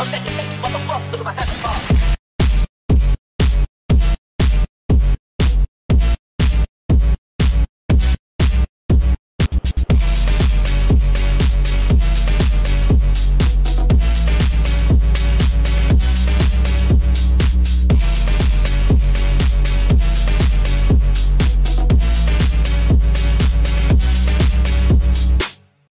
of the